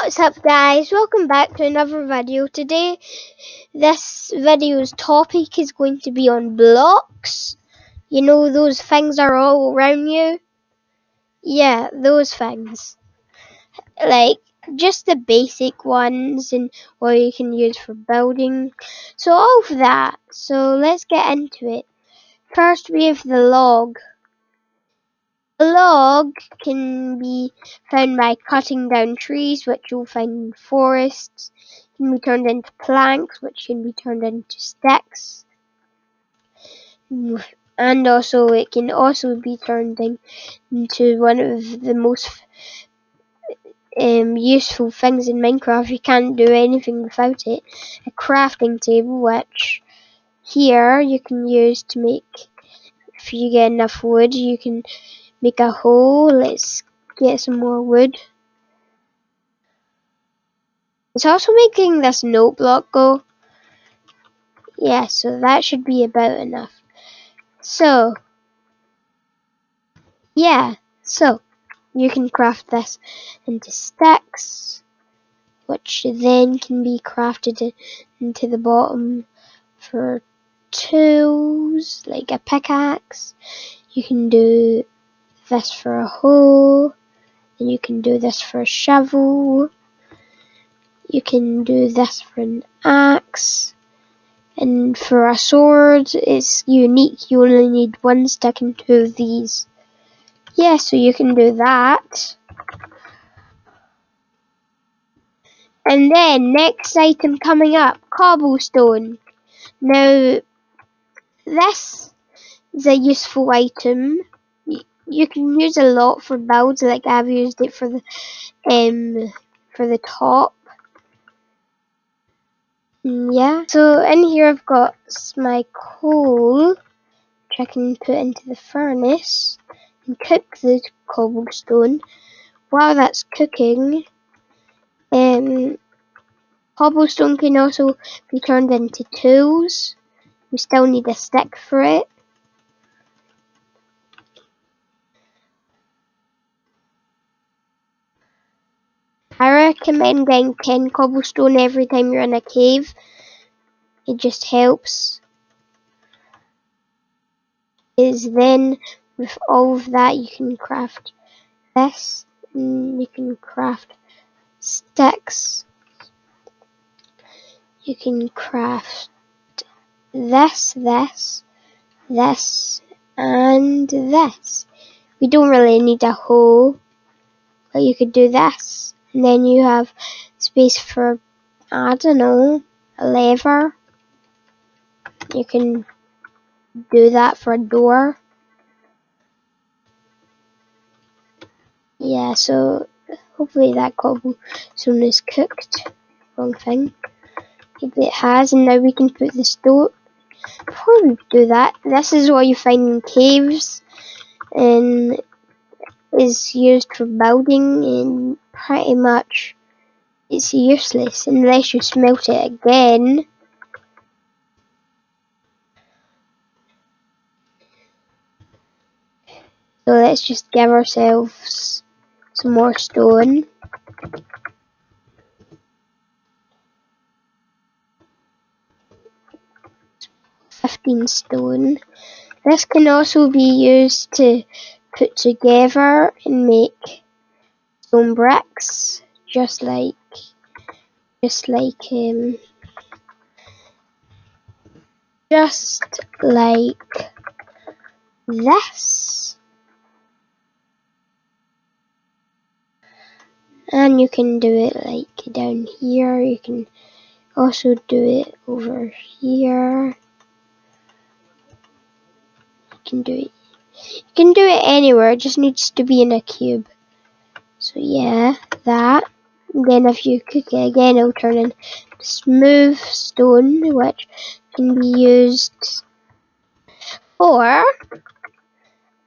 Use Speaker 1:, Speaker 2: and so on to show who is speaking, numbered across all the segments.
Speaker 1: What's up guys, welcome back to another video. Today, this video's topic is going to be on blocks. You know those things are all around you? Yeah, those things. Like, just the basic ones and what you can use for building. So all of that. So let's get into it. First we have the log. Log can be found by cutting down trees, which you'll find in forests. Can be turned into planks, which can be turned into sticks. And also, it can also be turned into one of the most um, useful things in Minecraft. You can't do anything without it. A crafting table, which here you can use to make, if you get enough wood, you can make a hole. Let's get some more wood. It's also making this note block go. Yeah, so that should be about enough. So, yeah, so you can craft this into stacks, which then can be crafted into the bottom for tools, like a pickaxe. You can do this for a hoe, and you can do this for a shovel, you can do this for an axe, and for a sword, it's unique, you only need one stick and two of these. Yeah, so you can do that. And then, next item coming up, cobblestone. Now, this is a useful item you can use a lot for builds. Like I've used it for the um for the top. Mm, yeah. So in here I've got my coal, which I can put into the furnace and cook the cobblestone. While that's cooking, um, cobblestone can also be turned into tools. We still need a stick for it. Recommend getting 10 cobblestone every time you're in a cave. It just helps. Is then with all of that you can craft this you can craft sticks. You can craft this, this, this, and this. We don't really need a hole, but you could do this. Then you have space for, I don't know, a lever. You can do that for a door. Yeah, so hopefully that cobblestone is cooked. Wrong thing. It has, and now we can put the stone. Before we do that, this is what you find in caves, and is used for building and pretty much it's useless unless you smelt it again. So let's just give ourselves some more stone. Fifteen stone. This can also be used to put together and make bricks just like just like um just like this. And you can do it like down here. You can also do it over here. You can do it you can do it anywhere, it just needs to be in a cube. So yeah, that. Then if you cook it again, it'll turn into smooth stone, which can be used for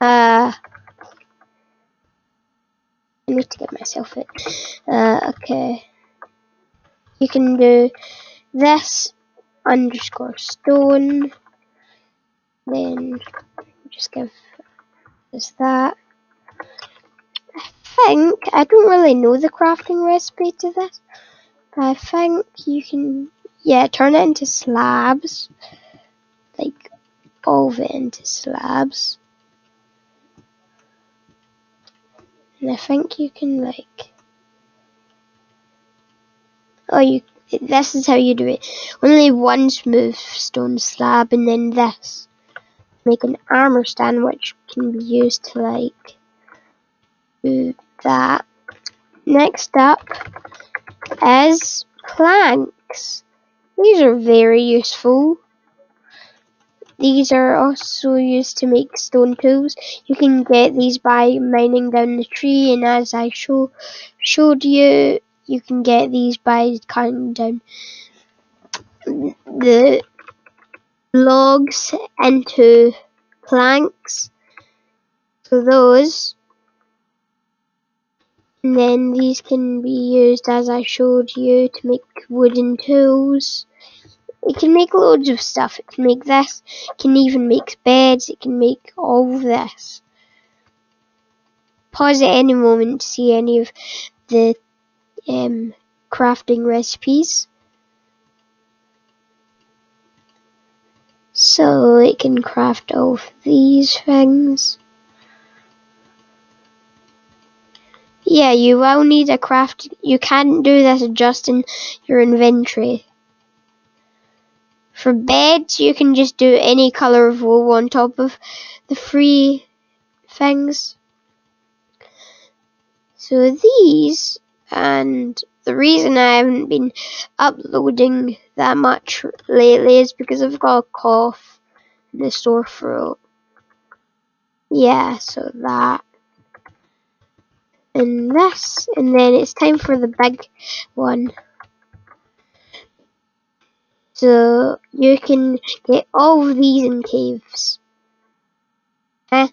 Speaker 1: uh I need to get myself it. Uh, okay. You can do this underscore stone. Then just give is that. I think, I don't really know the crafting recipe to this, but I think you can, yeah, turn it into slabs, like, all of it into slabs. And I think you can, like, oh, you, this is how you do it. Only one smooth stone slab and then this. Make an armor stand which can be used to, like, that. Next up is planks. These are very useful. These are also used to make stone tools. You can get these by mining down the tree and as I show, showed you, you can get these by cutting down the logs into planks. So those and then these can be used as I showed you to make wooden tools. It can make loads of stuff. It can make this. It can even make beds. It can make all of this. Pause at any moment to see any of the um, crafting recipes. So it can craft all of these things. Yeah, you will need a craft. You can't do this just in your inventory. For beds, you can just do any color of wool on top of the free things. So these, and the reason I haven't been uploading that much lately is because I've got a cough and a sore throat. Yeah, so that and this, and then it's time for the big one. So you can get all of these in caves. Eh?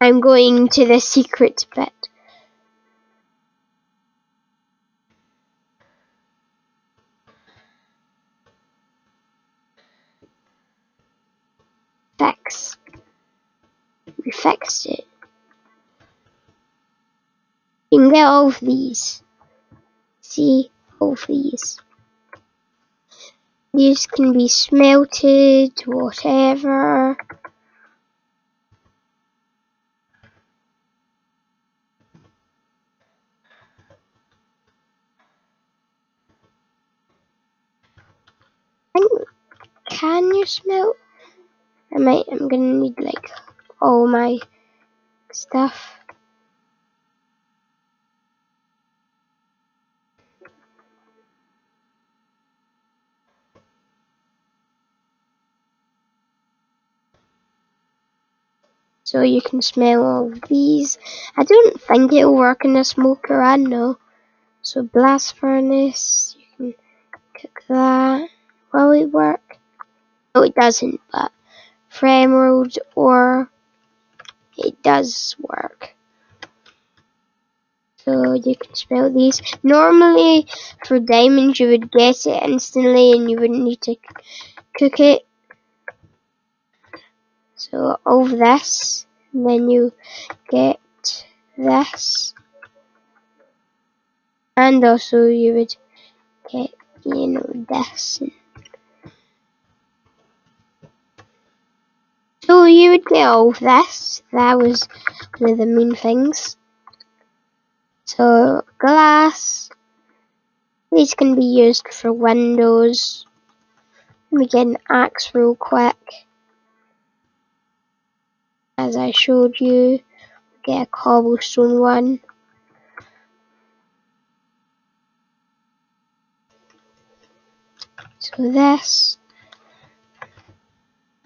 Speaker 1: I'm going to the secret bit. Fix. We fixed it. Get all of these. See, all of these. These can be smelted, whatever. Can you smelt? I might, I'm gonna need like all my stuff. So you can smell all these. I don't think it'll work in a smoker, I know. So blast furnace, you can cook that. Will it work? No, it doesn't, but for emerald ore, it does work. So you can smell these. Normally, for diamonds, you would get it instantly and you wouldn't need to cook it. So over this, and then you get this, and also you would get you know this. So you would get all this. That was one of the main things. So glass. These can be used for windows. Let me get an axe real quick as I showed you. Get a cobblestone one. So this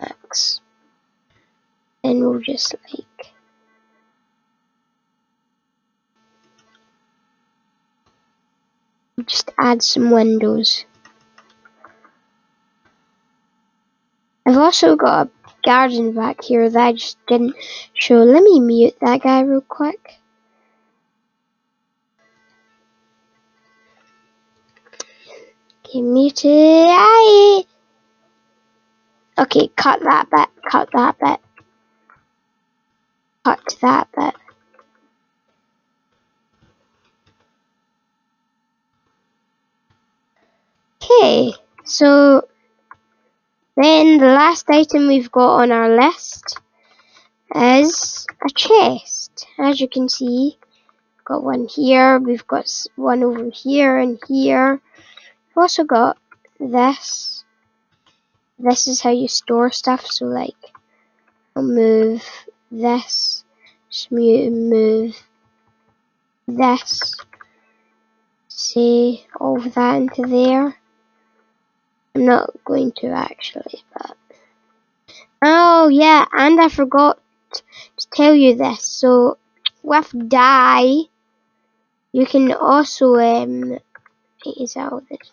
Speaker 1: max and we'll just like just add some windows. I've also got a garden back here that I just didn't show. Let me mute that guy real quick. Okay, muted. Aye. Okay, cut that bit. Cut that bit. cut that bit. Okay, so then the last item we've got on our list is a chest. As you can see, got one here, we've got one over here and here. We've also got this. This is how you store stuff, so like, I'll move this, move this, say all of that into there. I'm not going to actually, but... Oh, yeah, and I forgot to tell you this. So, with dye, you can also, um, is all this.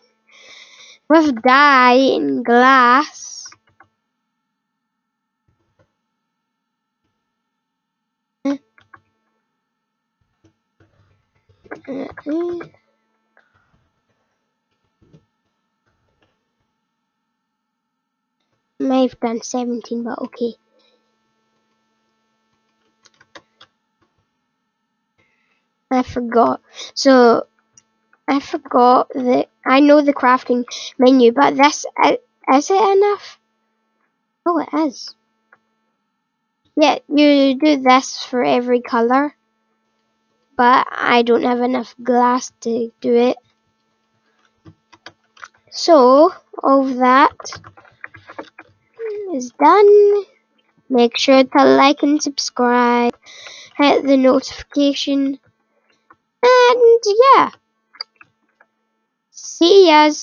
Speaker 1: With dye in glass, uh, uh, may have done 17, but okay. I forgot. So, I forgot that I know the crafting menu, but this, is it enough? Oh, it is. Yeah, you do this for every color, but I don't have enough glass to do it. So, all of that is done. Make sure to like and subscribe. Hit the notification. And yeah. See yas.